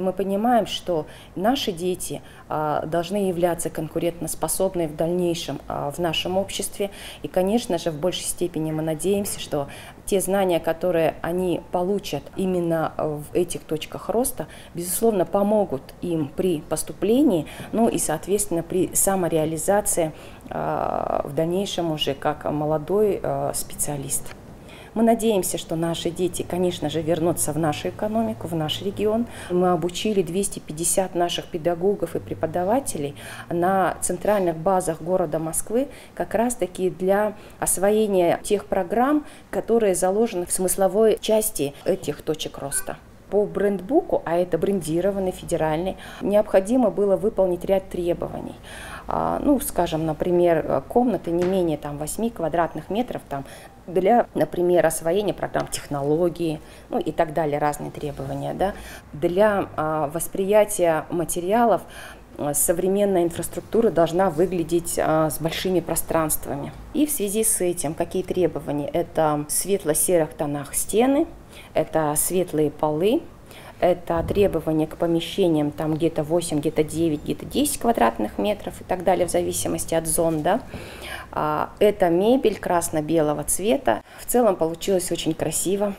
И мы понимаем, что наши дети а, должны являться конкурентоспособны в дальнейшем а, в нашем обществе. И, конечно же, в большей степени мы надеемся, что те знания, которые они получат именно в этих точках роста, безусловно, помогут им при поступлении, ну и, соответственно, при самореализации в дальнейшем уже как молодой специалист. Мы надеемся, что наши дети, конечно же, вернутся в нашу экономику, в наш регион. Мы обучили 250 наших педагогов и преподавателей на центральных базах города Москвы как раз-таки для освоения тех программ, которые заложены в смысловой части этих точек роста по брендбуку, а это брендированный, федеральный, необходимо было выполнить ряд требований. А, ну, скажем, например, комнаты не менее там, 8 квадратных метров там, для, например, освоения программ технологии, ну и так далее, разные требования. Да? Для а, восприятия материалов а, современная инфраструктура должна выглядеть с большими пространствами. И в связи с этим какие требования? Это светло-серых тонах стены, это светлые полы, это требования к помещениям, там где-то 8, где-то 9, где-то 10 квадратных метров и так далее, в зависимости от зон, да. А, это мебель красно-белого цвета. В целом получилось очень красиво.